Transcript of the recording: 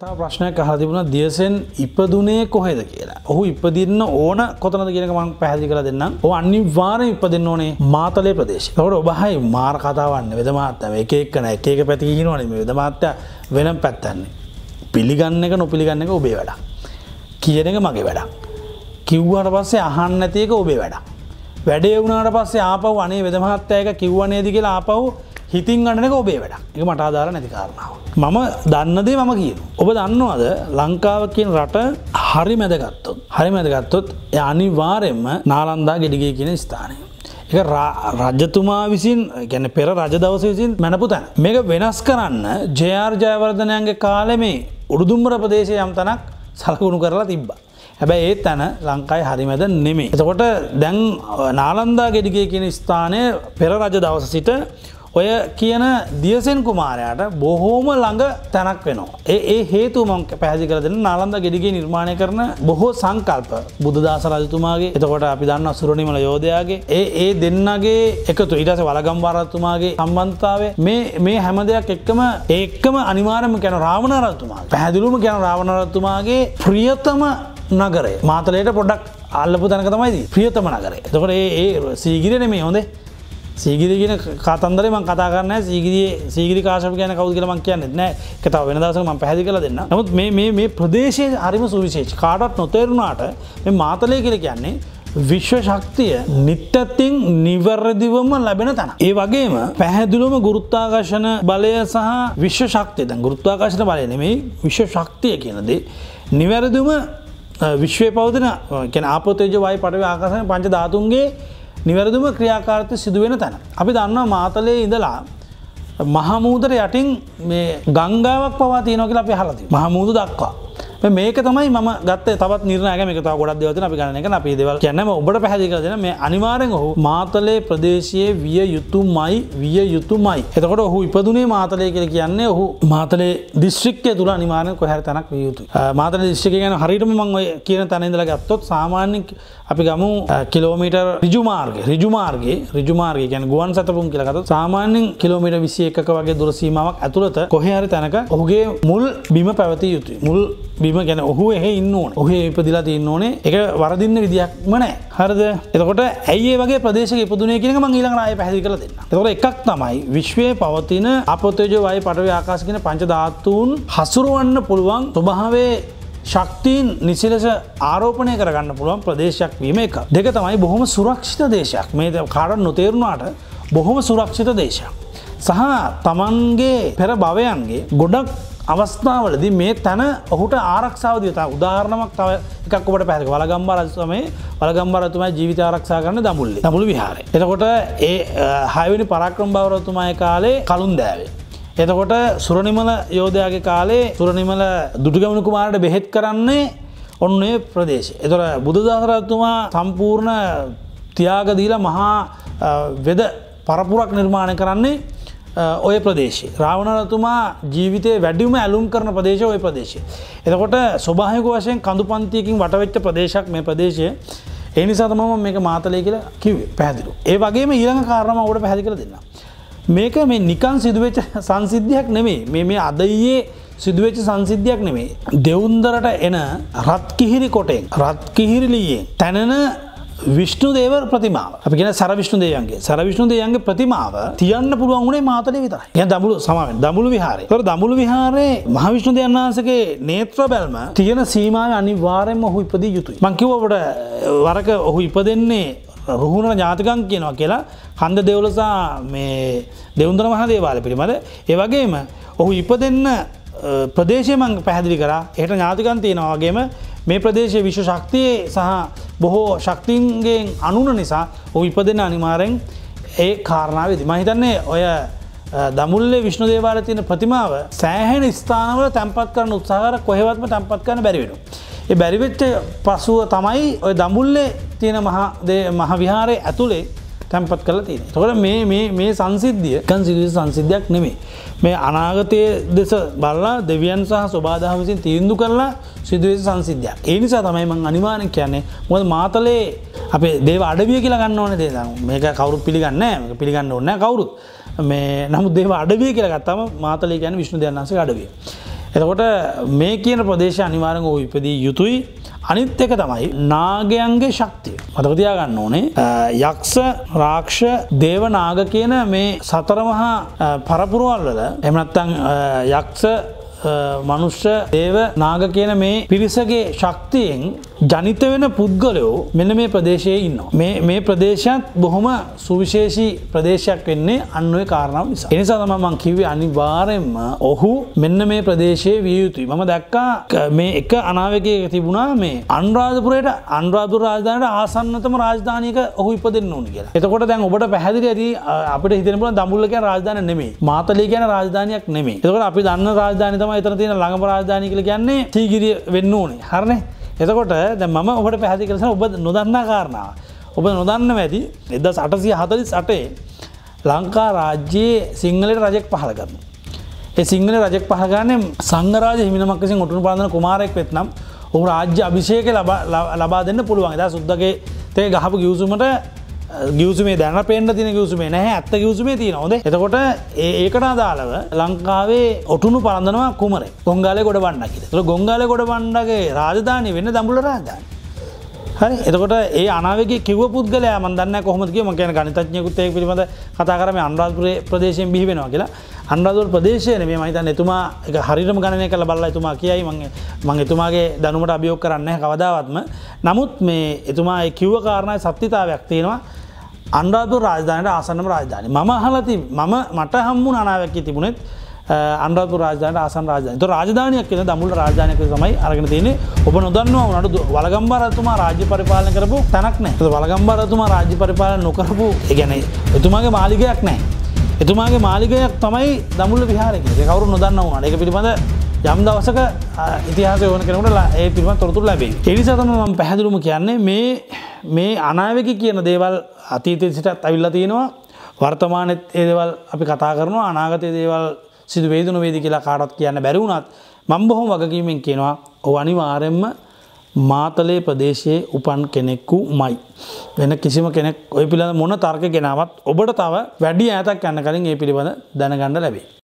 තා ප්‍රශ්නයක් අහතිබුණ දියසෙන් ඉපදුනේ කොහෙද කියලා. ඔහු ඉපදින්න ඕන කොතනද කියනක මං පැහදි කළ දෙන්න ඕ අනිවාරය ඉපදන්න ඕනේ මාතලේ ප්‍රදේශ. වට ඔබහයි මාර කතාවන්න වෙදමාත්තම එක එක්කන එක එක පැතිහිනවන වෙදමාත්‍ය වෙනම් පැත්තන්නේ. පිළිගන්න එක නොපිළිගන්න එක ඔබේ වැඩ කියන එක මගේ වැඩ කිව්වට පස්සේ අහන්න ඇතියක ඔබේ වැඩ වැඩේ වුණට පස්සේ ආපව අනේ වෙදමහත්තයක කිව්වනේදි කියලා ආපහු හිතින් ගන්නක ඔබේ වැඩ එක මට ආදාර නැති කාරණාව. මම දන්නදේ මම කියන. ඔබ දන්නවාද ලංකාව කියන රට හරි මැදගත්තොත්. හරි මැදගත්තොත් අනිවාරෙන්ම නාලන්දා ගෙඩිගේ කියන ස්ථානය. එක රජතුමා විසින් ගැන පෙර රජ දවස විසින් මැනපු තැන. මේක වෙනස් කරන්න ජයාර් ජයවර්ධනයන්ගේ කාලෙමේ උඩුදුම්බර ප්‍රදේශය යම් තනක් සලකුණු කරලා තිබ්බා. හැබැයි ඒත් තැන ලංකායි හරිමැද නෙමේ. එතකොට දැන් නාලන්දා ගෙඩිගේ කියන ස්ථානය පෙර රජ දවස සිට ඔය කියන දියසෙන් කුමාරයට බොහෝම ළඟ තැනක් වෙනවා. ඒ හේතු මං පැහදි කරදන නාලන්ද ගෙඩිගේ නිර්මාණය කරන බොහෝ සංකල්ප. බුද්ධදාස රජතුමාගේ එතකොට අපි දන්න සුරනිමල යෝධයාගේ ඒ ඒ දෙන්නගේ එකතු ඉටස වලගම්බාරත්තුමාගේ සම්බන්ධාවේ මේ හැම දෙයක් එක්කම ඒක්කම අනිවාරම ගැන රාවණරත්තුමා පැහැදිලුම ගැන රාවණරත්තුමාගේ ප්‍රියතම නගරේ මාතලයට පොඩක් අල්ලපු තැනක තමයිද ප්‍රියතම නගරේ තකොට ඒ සීගිරන මේ හොඳේ. සීගිරිගෙන කතන්දරම කතා කරන්න සීගිරිය සීගිරි කාශප කියන කවු කියලමක් කියන්න නෑ කතාව වෙන දසම පැහදි කල දෙන්න නමුත් මේ ප්‍රදේශය හරිම සුවිශේෂ කාටත් නොතේරුණාට මේ මාතලය කියල කියන්නේ විශ්ව ශක්තිය නිට්ටතින් නිවරදිවම ලැබෙන තැන. ඒ වගේම පැහැදිලුම ගුරුත්තාකර්ශන බලය සහ විශ්ව ශක්තිය. දැන් ගුරුත්වාකර්ශන බලය නෙමේ විශ්ව ශක්තිය කියනදේ නිවැරදිම විශ්වය පවතින කැන ආපතේජ වයි පටව ආකාසන පංච ධාතුන්ගේ නිවැරදුම ක්‍රියාකාරත සිදුවෙන තැන. අපි දන්නවා මාතලේ ඉඳලා මහමූදර යටින් මේ ගංගාවක් පවා තියනො කියලා අපි හලති මහමුූදු දක්වා. මේක තමයි ම ගත් තවත් නිර්ණයක මේක තව ගොඩක් දෙවතන අපි ගණනක අපි දෙවල් කියන්නම ඔබට පැහදිි කරන මේ අනිවාරෙන් ඔහු මාතලේ ප්‍රදේශයේ විය යුතුමයි විය යුතුමයි. එතකොට ඔහු ඉපදුනේ මාතලය කියල කියන්නේ ඔහු මාතලේ දිශ්‍රික්කය තුළ අනිමාරය කොහැර තැනක් විය යුතු මාතල දිශ්‍රික ගැන හරිටම මං කියන තැනඉදල ගත්තොත් සාමාන්‍ය අපි ගමු කිලෝමීටර් රිජුමාර්ග රිජුමාර්ගේ රිජුමාර්ග ගැන ගුවන් සතපුම් කියලකත සාමාන්‍යෙන් කිලෝමිට විසිය එකක වගේ දුරසීමාවක් ඇතුළත කොහහරි තැනක ඔහුගේ මුල් බිම පැවති යුතුයි. මුල් බිම ගැන ඔහු එහ ඉන්න ඕන. ඔහේ ඉපදිලා තින්න ඕනේ. එක වරදින්න විදියක් මනෑ හරද? එතකොට ඇයි වගේ ප්‍රදේශ ඉපදුනේ කියනක මං ඊළඟනාය පැහදි කළ දෙන්න තකොට එකක් තමයි විශ්වය පවතින අපතේජ වයි පටව ආකාශගෙන පංචධාතුූන් හසුරුවන්න පුළුවන් ස්වභාවේ ශක්තිීන් නිසිලෙස ආරෝපණය කරගන්න පුළුවන් ප්‍රදේශයක් වීම එක. දෙක තමයි බොහොම සුරක්ෂිත දේශයක්. මේ කාඩ නොතේරුණාට බොහොම සුරක්ෂිත දේශයක්. සහ තමන්ගේ පෙර භවයන්ගේ ගොඩක් අවස්ථාවලද මේ තැන ඔහුට ආරක්ෂාවදත උදාහරණමක් තව එකක් ඔබට පැහක වලගම්බා රජසමේ වලගම්බරතුමයි ජීවිත ආරක්ෂා කරන දමුල්ල දමුළු විහාර. එතකොට ඒ හයවනි පරක්‍රම් බවරතුමය කාලේ කළුන් දෑවේ. එතකොට සුරනිමල යෝධයාගේ කාලේ සුරනිමල දුටුගමන කුමාරට බෙහෙත් කරන්නේ ඔන්නේ ප්‍රදේශ. එතොට බුදුදහරත්තුමා සම්පූර්ණ තියාගදීල මහා වෙද පරපුරක් නිර්මාණය කරන්නේ ඔය ප්‍රදේශය. රාවණරතුමා ජීවිතය වැඩිම ඇලුම් කරන ප්‍රදේශ ඔය ප්‍රදේශය. එතකොට ස්වභායක වශයෙන් කඳු පන්තියකින් වටවෙච්ච ප්‍රදේශක් මේ ප්‍රදේශය එනිසා තමම මේක මාතලය කියලා කිව පැදිලු. ඒ වගේම ඊළඟ කාරණම ඔට පැහදි කළ දෙන්න. මේක මේ නිකන් සිදුවච්ච සංසිද්ධයක් නෙමේ මේ මේ අදයේ සිදුවච්ච සංසිද්ධයක් නෙමේ. දෙවුන්දරට එන රත්කිහිරි කොටෙන් රත්කිහිරිලියෙන් තැනන විශ්ණු දේව ප්‍රතිමාව. අපිගෙන සරවිශ්ණු දේයන්ගේ සරවිශ්ණු දේයන්ගේ ප්‍රතිමාව තියන්න පුළුවන් වුණේ මාතල විතර ය දමුළු සමාවෙන් දමුළු විහාරය. තොර දමුළු විහාරේ මහවිශ්ණු දෙයන්නාසගේ නේත්‍ර බැල්ම තියෙන සීමාව අනිවාරයෙන් ඔහු ඉපදී යුතුයි. මංකිවොට වරක ඔහු ඉපදෙන්නේ රුහුණ ජාතකන් කියනවා කියලා. හන්ද දෙවලසා මේ දෙවුන්දර මහ දේවාල පිළිබඳ. ඒවගේම ඔහු ඉප දෙන්න ප්‍රදේශයමං පැහැදිලි කර එහට ඥාතිකන් තියෙනවාගේම මේ ප්‍රදේශය විශ්ව ශක්තියේ සහ බොහෝ ශක්තින්ගේ අනුන නිසා ඔහු ඉපදෙන අනිමාරෙන් ඒ කාරණාවද මහිතන්නේ ඔය දමුල්ලේ විශ්ණු දේවාල තියෙන ප්‍රතිමාව සෑහෙන ස්ථානවල තැන්පත් කරන උත්සාහර කොහෙවත්ම තැන්පත් කරන බැරිවෙන. ඒ බැරිවෙච්ච පසුව තමයි ඔය දමුල්ලේ තියෙන මහ විහාරය ඇතුළේ තැන්පත් කල තියෙන. තොට මේ සංසිද්ධිය කන් සිදුව සංසිද්ධයක් නෙමේ. මේ අනාගතය දෙස බල්ලා දෙවියන් සහ ස්වබාධහ විසින් තීන්දු කරලා සිදුවස සංසිද්ධයක්. ඒ නිසා තමයි මං අනිවාන කියන්නේ මොද මාතලේ අපේ දේව අඩවිය කියලා ගන්න ඕන දේ මේක කවරු පිළිගන්න පිළිගන්න ඕන්න කවුරුත් මේ නමුත් දේව අඩවිය කියලා ගත්තම මාතලේ ගැන විශ්ණු දෙයන්නස අඩවිය. එතකොට මේ කියන ප්‍රදේශ අනිවාරං වූ ඉපදී යුතුයි අනිත් එක තමයි නාගයන්ගේ ශක්තිය. මතකතියා ගන්න ඕනේ යක්ෂ රාක්ෂ දේව නාග කියන මේ සතරමහා පරපුරුවල් වල එමනත්තං යක්ෂ මනුෂ්‍ය දේව නාග කියන මේ පිරිසගේ ශක්තියෙන් ජනිත වෙන පුද්ගලයෝ මෙන්න මේ ප්‍රදේශයේ ඉන්නවා. මේ ප්‍රදේශත් බොහොම සුවිශේෂී ප්‍රදේශයක් වෙන්නේ අන්නුවේ කාරණාව නිසා. එනිසා තම මං කිව්වේ අනිවාර්යෙන්ම ඔහු මෙන්න මේ ප්‍රදේශයේ විය යුතුයි. මම දැක්කා මේ එක අනාවකයක තිබුණා මේ අන්රාධපුරයට අන්රාධපුර රාජධානයට ආසන්නතම රාජධානයක ඔහු ඉපදෙන්න ඕන කියලා. එතකොට දැන් ඔබට පැහැදිලි ඇති අපිට හිතෙන පුළුවන් දඹුල්ල කියන රාජධානිය නෙමෙයි. මාතලේ කියන රාජධානියක් නෙමෙයි. එතකොට අපි දන්න රාජධානිය තමයි එතන තියෙන ළඟම රාජධානිය කියලා කියන්නේ සීගිරිය වෙන්න ඕනේ. හරිනේ? එතකොට දැ මම ඔබට පැහදි කරස ඔබ නොදන්නා කාරණාව. ඔබ නොදන්න ඇති එද සටසිය හතලි සටේ ලංකා රාජ්‍යයේ සිංහලට රජෙක් පහල කරන. ඒ සිංහල රජෙක් පහගන්නේ සංගරාජ හිමිනමක්කසින් ඔටුන් පාදන කුමාරෙක් වෙත්නම් ඔහු රාජ්‍ය අභිෂයක ලබා දෙන්න පුළුවන් එදා සුද්දගේ තේ ගහපු ගියවසුමට ගියසුමේ දැන පෙන්න්න තින ගියසුමේ නැහැ ඇත්ත ගියසුමේ තියන ොද එතකොට ඒකට අදාළව ලංකාවේ ඔටුනු පරඳනවා කුමර? ගොංගාල ගොඩ වන්නකි ල ගොංගාල ගොඩ වන්නගේ රාජධානය වෙන්න දම්බුල රාජධාන හරි? එතකොට ඒ අනාවගේ කිව පුද්ගල මන්දන්න කොහමතික මකන ගනිතඥයකුත්තය පිළිබඳ කතා කරම අන්රාධපුරේ ප්‍රදේශයෙන් බිහිවෙනවා කියලා. අන්රාදුර ප්‍රදේශයන මේ මහිතන් එතුමා එක හරිටම ගණනය කළ බල්ල එතුමා කියයි. මගේ මං එතුමාගේ දනුමට අභියෝක් කරන්න කවදාවත්ම. නමුත් මේ එතුමා කිව්ව කාරණය සත්‍යතාවයක් තියෙනවා. අන්රාධ රාජධානයට ආසන්නම රාජධානය ම හලති මම මට හම්මු අනාවැක්කි තිබුණෙත් අන්රාධ රාජධානයට ආසන් රාජධාන. ත රාජධානයක් කියෙන දමුල රාජධානයක තමයි අරගෙන තියනෙ ඔබ නොදන්නවා වනට වලගම්බාරතුමා රාජ්‍ය පරිපාලන කරපු තැනක් නෑ. වලගම්බාරතුමා රාජ්‍ය පරිපාලන නොකරපු ගැන එතුමාගේ මාලිගයක් නෑ. එතුමාගේ මාලිගයක් තමයි දමුල්ල විහාරක කවරු නොදන්නවා ඒක පිළිබඳ යම් දවසක ඉතිහාස ඕන කෙනකට ඒ පිළිබඳ තොරතුර ලැබේ. එනිසාතම ම පැහැදිරුම කියන්නේ මේ මේ අනාවකි කියන දේවල් අතීතය සිටත් ඇවිල්ල තියෙනවා වර්තමානත් ඒදවල් අපි කතා කරනවා අනාගතය දේවල් සිදු වේදන වේදි කියලා කාටත් කියන්න බැරිවුණත් මං බොහොම වගකීමෙන් කියෙනවා ඔ අනිවාරෙන්ම මාතලේ ප්‍රදේශයේ උපන් කෙනෙක්කු මයි. වෙන කිසිම කෙනෙක් ඔය පිළ මොන තර්ක ගෙනාවත් ඔබට තව වැඩි ඇතක් යන්න කලින් ඒ පිළිබඳ දැනගණඩ ලැබේ.